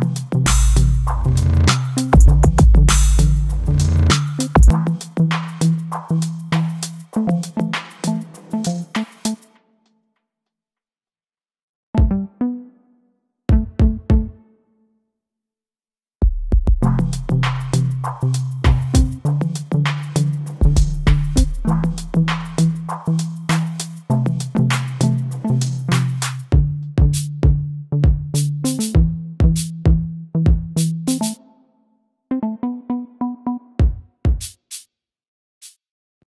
Bye.